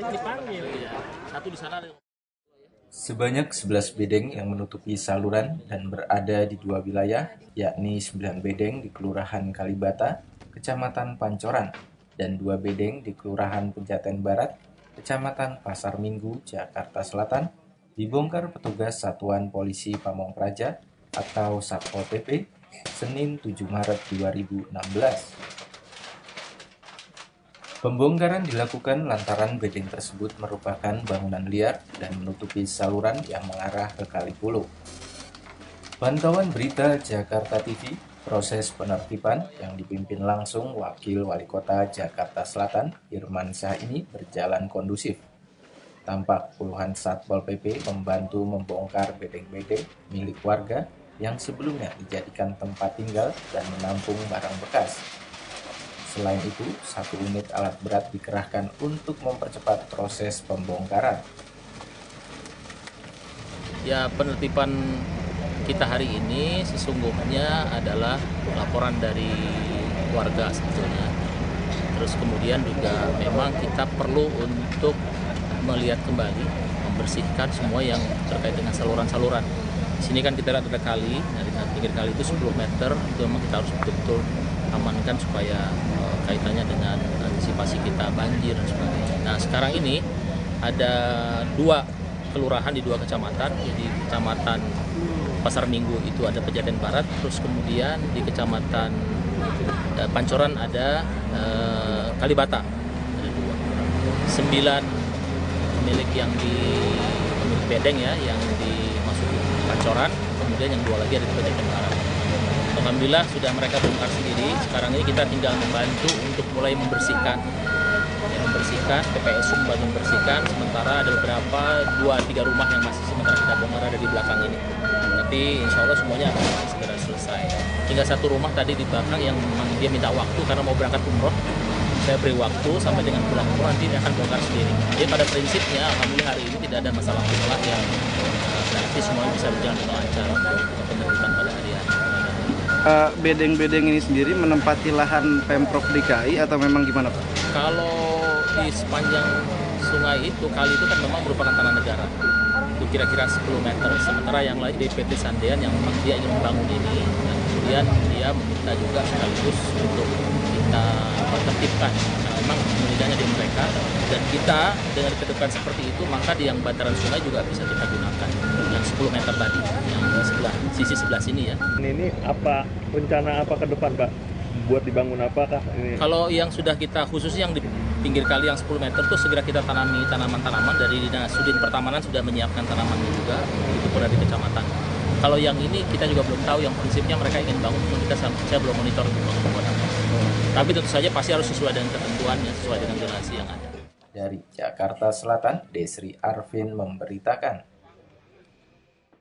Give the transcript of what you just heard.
Ya. Sebanyak 11 bedeng yang menutupi saluran dan berada di dua wilayah, yakni 9 bedeng di Kelurahan Kalibata, Kecamatan Pancoran, dan dua bedeng di Kelurahan Pejaten Barat, Kecamatan Pasar Minggu, Jakarta Selatan, dibongkar petugas Satuan Polisi Pamong Praja atau Satpol PP Senin 7 Maret 2016. Pembongkaran dilakukan lantaran bedeng tersebut merupakan bangunan liar dan menutupi saluran yang mengarah ke Kali Puluh. Pantauan berita Jakarta TV, proses penertiban yang dipimpin langsung Wakil Wali Kota Jakarta Selatan, Irman Syah ini berjalan kondusif. Tampak puluhan Satpol PP membantu membongkar bedeng-bedeng milik warga yang sebelumnya dijadikan tempat tinggal dan menampung barang bekas. Selain itu, satu unit alat berat dikerahkan untuk mempercepat proses pembongkaran. Ya penertiban kita hari ini sesungguhnya adalah laporan dari warga sebetulnya. Terus kemudian juga memang kita perlu untuk melihat kembali, membersihkan semua yang terkait dengan saluran-saluran. Di sini kan kita ada kali, dari pinggir kali itu 10 meter, itu memang kita harus betul-betul amankan supaya uh, kaitannya dengan antisipasi kita banjir dan sebagainya. Nah sekarang ini ada dua kelurahan di dua kecamatan, jadi kecamatan Pasar Minggu itu ada Pejaten Barat, terus kemudian di kecamatan uh, Pancoran ada uh, Kalibata, ada dua. Sembilan milik yang di milik bedeng ya, yang dimasuki Pancoran, kemudian yang dua lagi ada di Pejaten Barat. Alhamdulillah sudah mereka bongkar sendiri. Sekarang ini kita tinggal membantu untuk mulai membersihkan. Ya, membersihkan, PPSU membantu membersihkan. Sementara ada beberapa dua tiga rumah yang masih sementara kita bongkar ada di belakang ini. Tapi insya Allah semuanya akan segera selesai. Tinggal satu rumah tadi di belakang yang memang dia minta waktu karena mau berangkat umroh. Saya beri waktu sampai dengan pulang umroh nanti dia akan bongkar sendiri. Jadi pada prinsipnya alhamdulillah hari ini tidak ada masalah-masalah yang berarti semuanya bisa berjalan dengan lancar untuk penerbitan pada hari uh, bedeng-bedeng ini sendiri menempati lahan Pemprov DKI atau memang gimana Pak? Kalau di sepanjang sungai itu, kali itu kan memang merupakan tanah negara. Itu kira-kira 10 meter. Sementara yang lain PT Sandean yang memang dia ingin membangun ini. Dan kemudian dia meminta juga sekaligus untuk kita tertibkan. Karena memang penelitiannya di mereka. Dan kita dengan ketentuan seperti itu, maka di yang bantaran sungai juga bisa kita gunakan. Yang 10 meter tadi, yang di sebelah sisi sebelah sini ya. Ini apa rencana apa ke depan Pak? Buat dibangun apakah ini? Kalau yang sudah kita khusus yang di pinggir kali yang 10 meter itu segera kita tanami tanaman-tanaman dari Dinas Sudin Pertamanan sudah menyiapkan tanamannya juga itu pun dari kecamatan. Kalau yang ini kita juga belum tahu yang prinsipnya mereka ingin bangun kita saya belum monitor untuk bangun apa. Tapi tentu saja pasti harus sesuai dengan ketentuannya, sesuai dengan zonasi yang ada. Dari Jakarta Selatan, Desri Arvin memberitakan.